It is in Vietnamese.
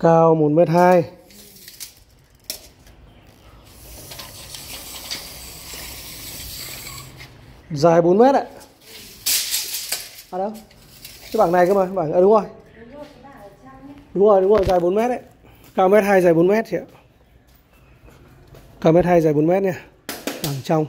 cao 1m2 dài 4m ạ. À đâu? Cái bảng này cơ mà bảng à, đúng rồi. Đúng rồi đúng rồi dài 4m đấy. Cao mét 2 dài 4m chị ạ. Cao mét 2 dài 4m nha. Bảng trong.